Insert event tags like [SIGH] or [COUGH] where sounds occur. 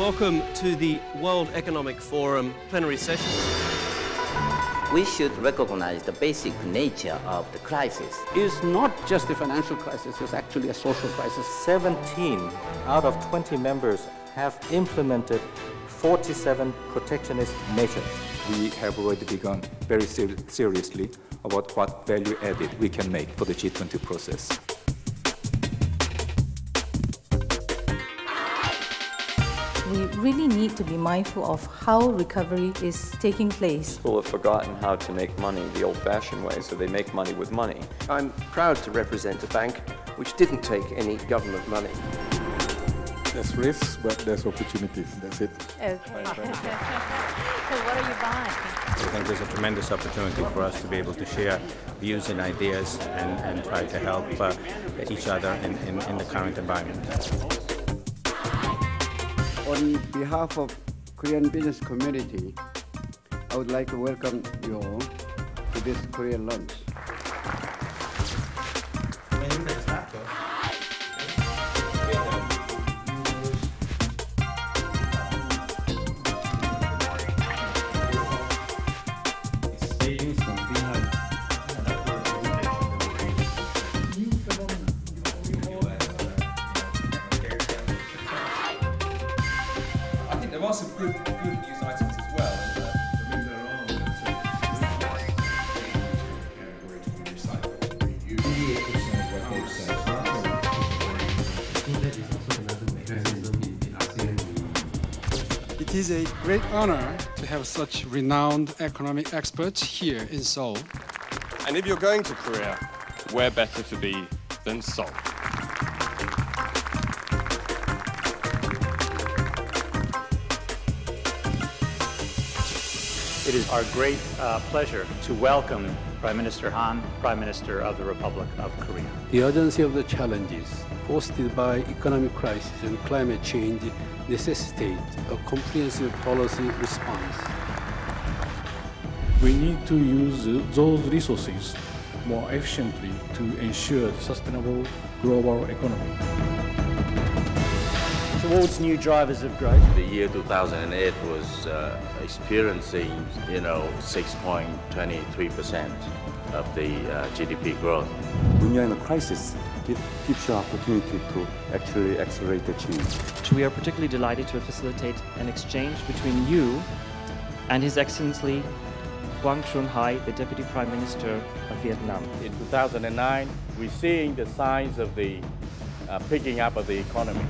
welcome to the World Economic Forum plenary session. We should recognize the basic nature of the crisis. It is not just a financial crisis, it's actually a social crisis. 17 out of 20 members have implemented 47 protectionist measures. We have already begun very ser seriously about what value added we can make for the G20 process. Really need to be mindful of how recovery is taking place. People have forgotten how to make money the old-fashioned way, so they make money with money. I'm proud to represent a bank which didn't take any government money. There's risks, but there's opportunities. That's it. Okay. [LAUGHS] so what are you buying? I think there's a tremendous opportunity for us to be able to share views and ideas and, and try to help uh, each other in, in, in the current environment. On behalf of Korean business community, I would like to welcome you all to this Korean lunch. Are some good, good news items as well. Uh, it is a great honor to have such renowned economic experts here in Seoul. And if you're going to Korea, where better to be than Seoul? It is our great uh, pleasure to welcome Prime Minister Han, Prime Minister of the Republic of Korea. The urgency of the challenges posed by economic crisis and climate change necessitate a comprehensive policy response. We need to use those resources more efficiently to ensure sustainable global economy. Towards new drivers of growth. The year 2008 was uh, experiencing, you know, 6.23% of the uh, GDP growth. When you're in a crisis, it gives you an opportunity to actually accelerate the change. We are particularly delighted to facilitate an exchange between you and His Excellency Hoang Trung Hai, the Deputy Prime Minister of Vietnam. In 2009, we're seeing the signs of the uh, picking up of the economy.